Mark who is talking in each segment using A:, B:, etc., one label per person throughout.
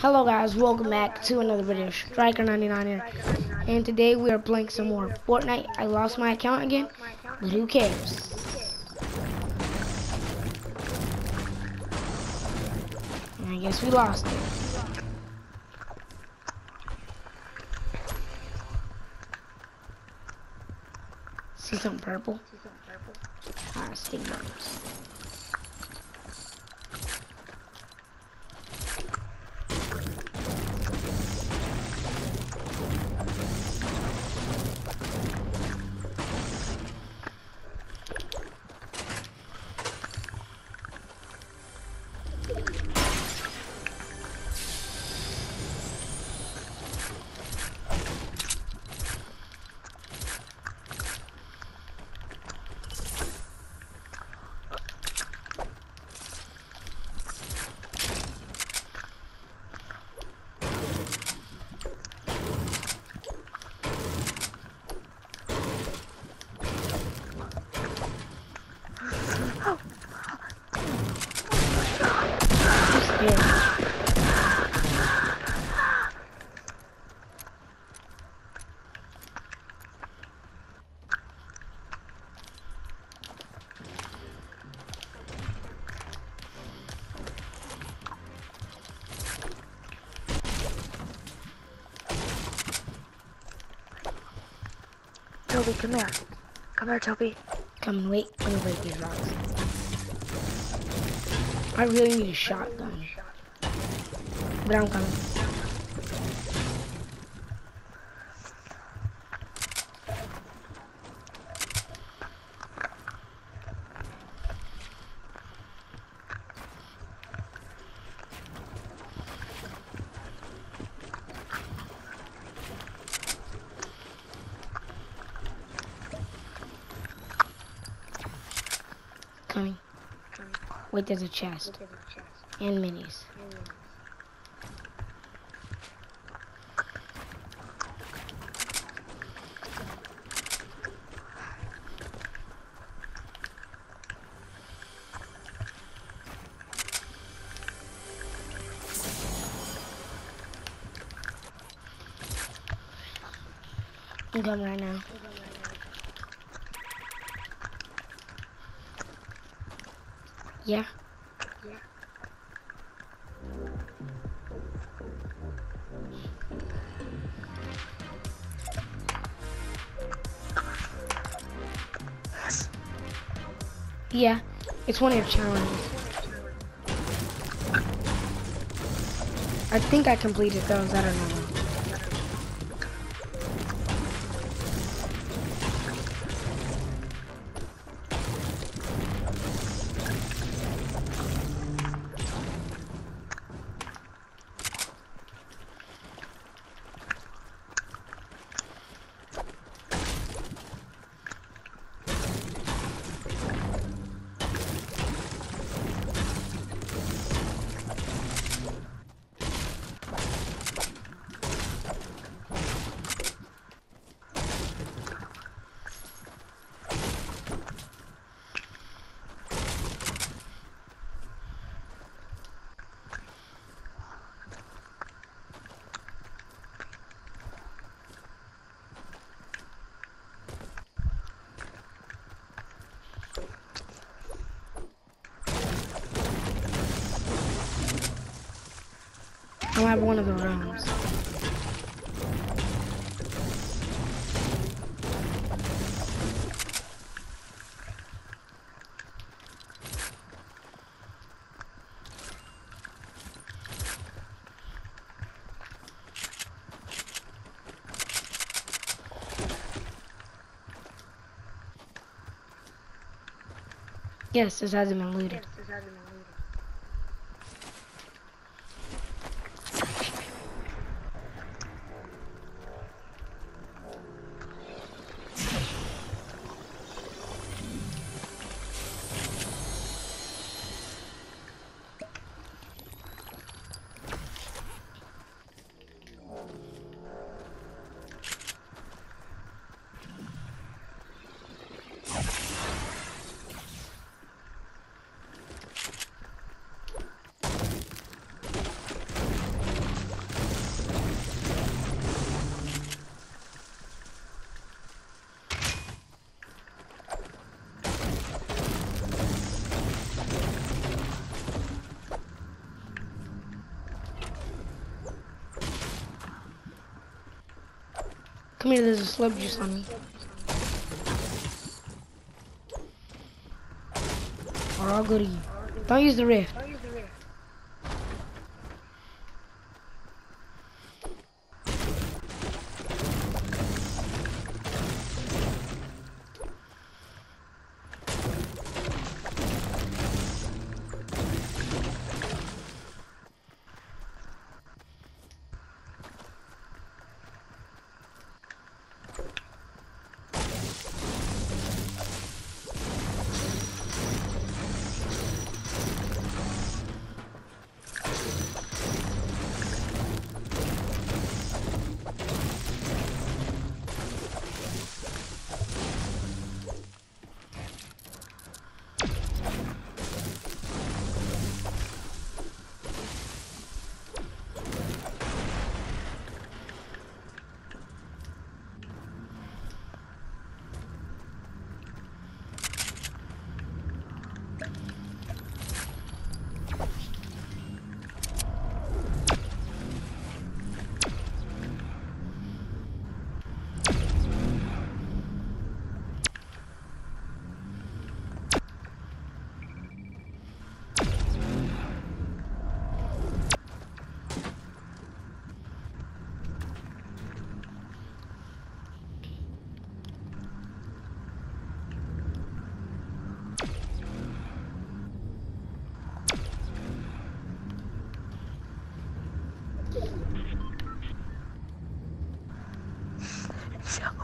A: Hello guys, welcome back to another video, Striker99 here, and today we are playing some more Fortnite. I lost my account again, but who cares? And I guess we lost it. See some purple? Ah, stick bombs.
B: Come here. Come here, Toby.
A: Come and wait. Let me break these rocks. I really need a shotgun. But I'm. Coming. Wait, there's a chest. And minis. I'm coming right now. Yeah. Yeah, it's one of your challenges. I think I completed those, I don't know. Have one of the rooms. Yes, this hasn't been looted. Come here, there's a slurp juice on me. Or I'll go to you. Don't use the rift.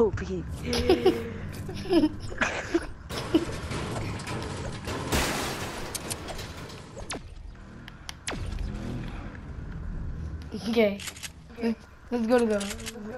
A: Okay. Let's go to the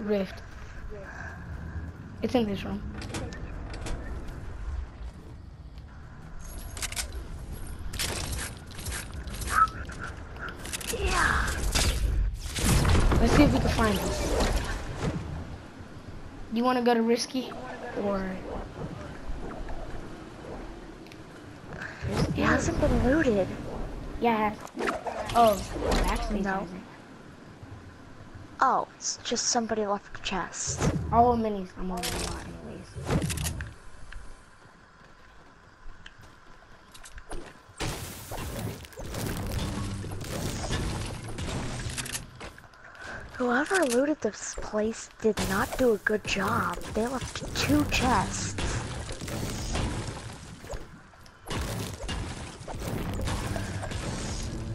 A: rift. It's in this room.
B: yeah.
A: Let's see if we can find this. Do you want to go to risky or?
B: It hasn't been looted.
A: Yeah. Oh, actually
B: No. Oh, it's just somebody left a chest.
A: All minis. I'm on a lot,
B: Whoever looted this place did not do a good job. They left two chests.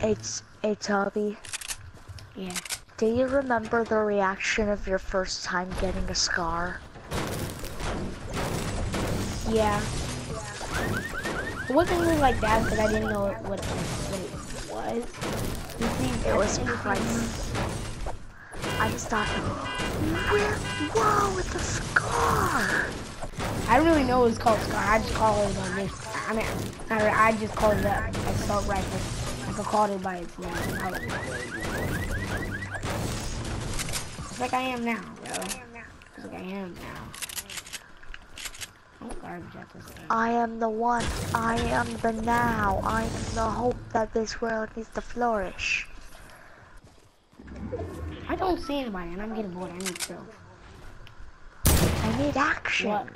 B: It's a Toby.
A: Yeah.
B: Do you remember the reaction of your first time getting a scar?
A: Yeah. It wasn't really like that because I didn't know what, what it was. You see,
B: It was priceless. I just thought, where? Whoa, it's a scar!
A: I don't really know what it's called scar. I just call it a rift. I mean, not really, I just call it a assault rifle. I could call it by its name. I don't know. It's like I am now, bro. It's like I am now. I'm garbage at this game.
B: I am the one. I am the now. I am the hope that this world needs to flourish.
A: I don't see anybody and I'm getting bored. I need to.
B: I need action.
A: What?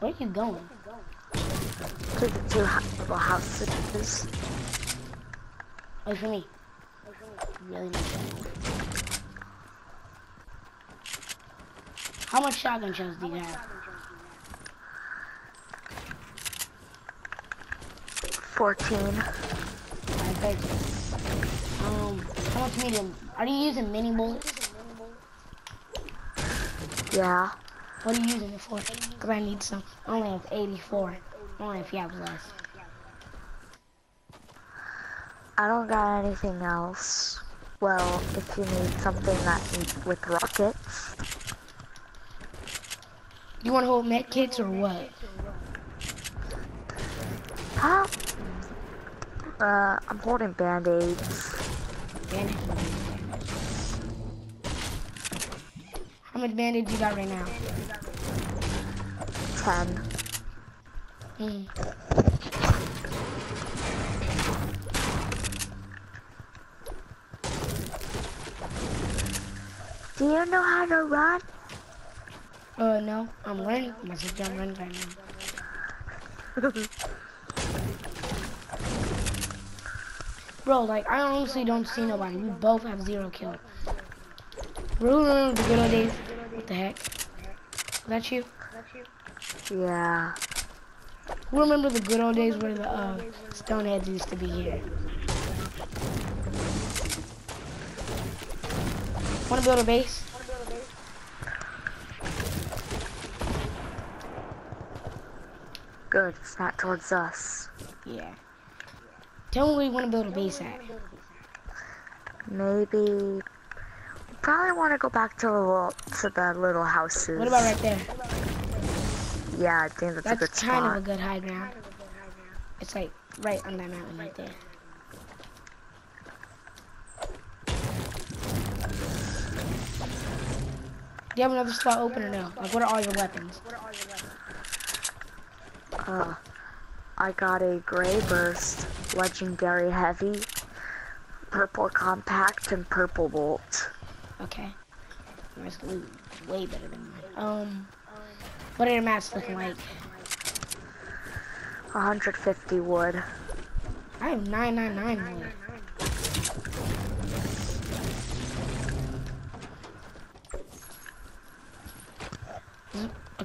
A: Where you going?
B: To the two little houses.
A: Wait for me. Really need that. How much shotgun shells do you have?
B: 14.
A: I bet. Um, how much medium? Are you using mini bullets?
B: Yeah.
A: What are you using it for? Because I need some. I only have 84. Only if you have less.
B: I don't got anything else. Well, if you need something that needs with rockets.
A: You want to hold med kits or what?
B: Huh? Uh, I'm holding band-aids.
A: Bandage. How much bandage you got right now?
B: Ten.
A: Hmm.
B: Do you know how to run?
A: Uh, no. I'm learning. I'm just jump running right now. Bro, like, I honestly don't see nobody. We both have zero kills. Remember the good old days? What the heck? Was that you?
B: Yeah.
A: Remember the good old days where the uh, Stoneheads used to be here? Wanna build a base?
B: Good. It's not towards us.
A: Yeah. Tell me where you wanna build a base at.
B: Maybe. Probably want to go back to the little, to the little houses.
A: What about right there?
B: Yeah, I think that's, a good spot.
A: That's kind of a good high ground. It's like right on that mountain right there. Do you have another spot open or no? Like, what are all your weapons? What are all your weapons?
B: Uh, I got a gray burst, legendary heavy, purple compact, and purple bolt.
A: Okay. That's way way better than mine. Um, what are your mats looking like?
B: 150 wood.
A: I have 999 wood.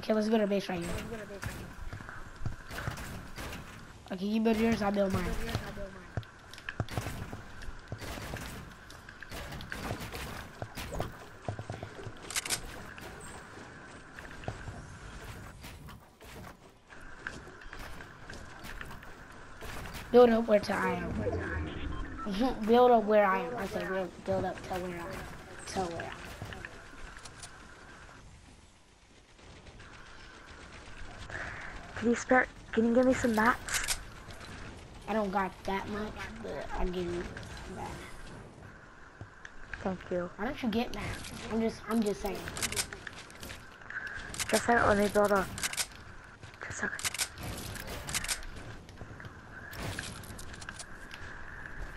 A: Okay, let's build a base right here. Okay, you build yours, I'll build mine. Build up where to I am. Build up where I am. I say build, build up to where I am. To where I am.
B: Can you spare? Can you give me some mats?
A: I don't got that much, but I'll give you that.
B: Thank you.
A: Why don't you get that? I'm just, I'm just saying.
B: Just a second, let me build a. Just a second.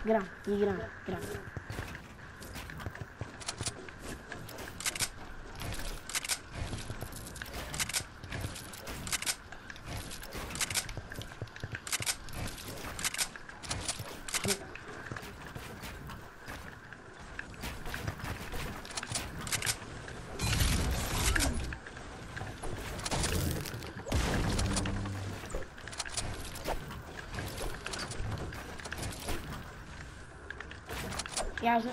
A: Get on, you get on, get on. Yeah, I was,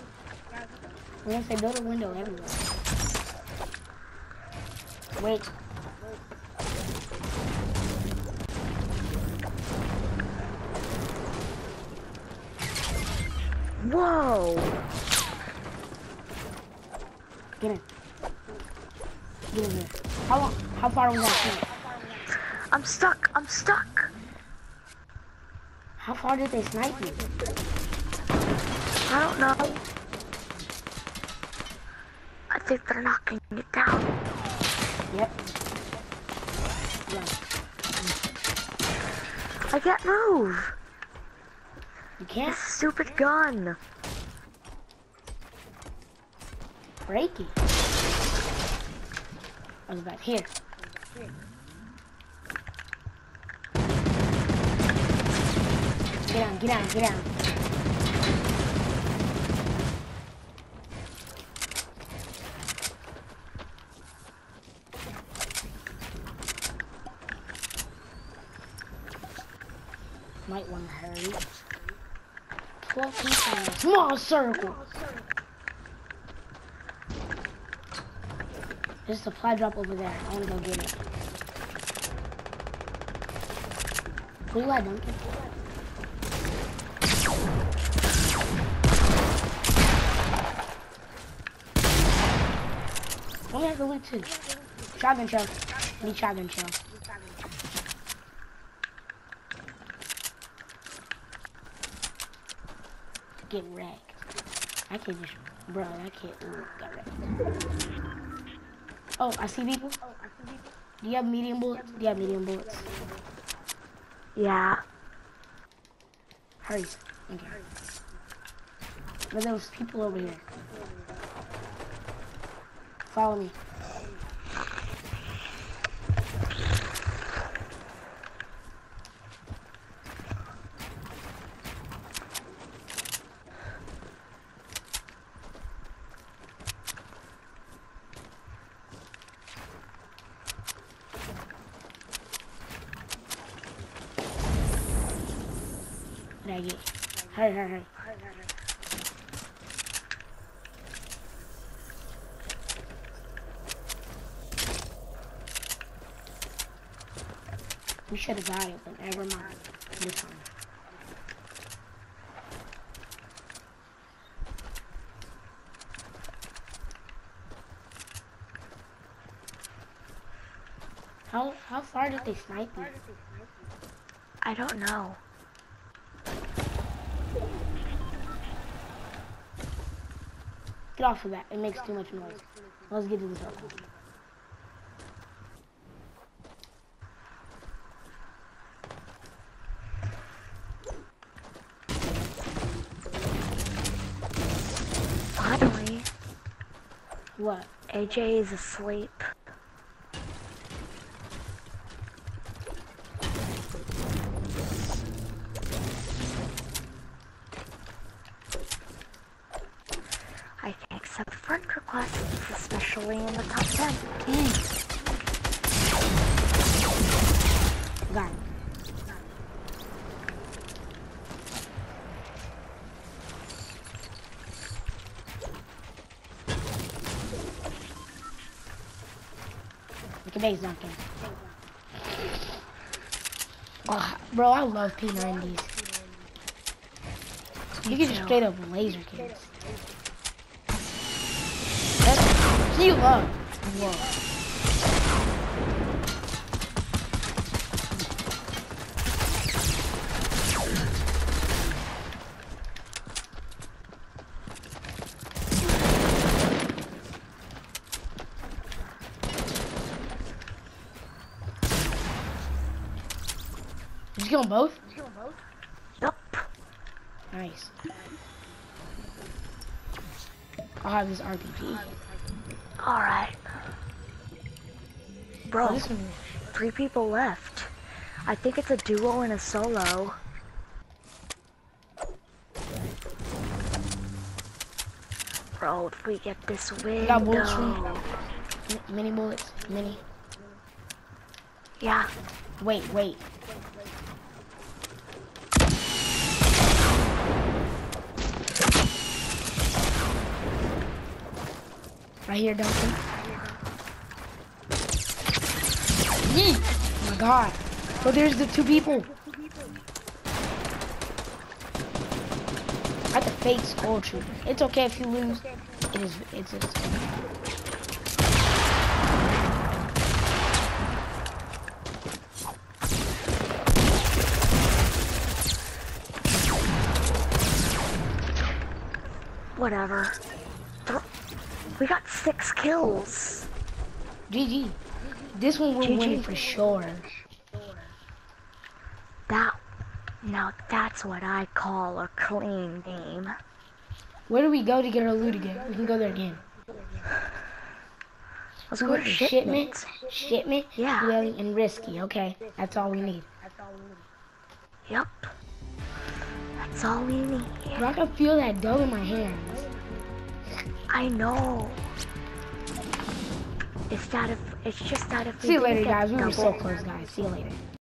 A: gonna say build a window everywhere. Wait.
B: Whoa!
A: Get in. Get in here. How long, how far are we gonna
B: I'm stuck. I'm stuck.
A: How far did they snipe you?
B: I don't know. I think they're knocking it down.
A: Yep. Yeah.
B: I can't move.
A: You can't
B: This stupid gun.
A: break it. I was back here. Get down, get down, get down. Might want to hurry. 12 people in a small circle. There's a supply drop over there. I want to go get it. Who at, Duncan? Let me have the loot too. Shotgun shell. Need shotgun shell. Get wrecked. I can't just, bro, I can't. Ooh, got wrecked. Oh, I see people. Do you have medium bullets? Do you have medium bullets?
B: Yeah.
A: Hurry. Okay. But there's people over here. Follow me. What did I get? Hurry, hurry, hurry. We should have died, but never mind. This time. How how far did they snipe you?
B: I don't know.
A: Get off of that. It makes too much noise. Let's get to the circle.
B: Finally,
A: What?
B: AJ is asleep. I can accept friend requests, especially in the top 10.
A: Got it. At base dunking. Oh, bro, I love P90s. You can just straight up laser kids. That's you love. Whoa. Did you kill them both? Did you kill them both?
B: Yup.
A: Nice. I'll have this RPG.
B: Alright. Bro,
A: this
B: three people left. I think it's a duo and a solo. Bro, if we get this win,
A: got bullets for me?
B: though.
A: Mi- Mini bullets. Mini.
B: Yeah,
A: Wait, wait. Right here, Duncan. Yeet! Oh my god. Oh, there's the two people. I have to fake skull trooper. It's okay if you lose. It is. It's. it's
B: whatever. Got six kills.
A: GG. This one we're winning for sure.
B: That, now that's what I call a clean game.
A: Where do we go to get our loot again? We can go there again.
B: Let's go to
A: to shipment,
B: shipment.
A: shipment,
B: Yeah.
A: dwelling, and risky. Okay, that's all we need.
B: Yep. That's all we need.
A: Bro, I can feel that dough in my hands.
B: I know. It's that if it's just that if we
A: See you later, guys. We were so close, guys. See you later.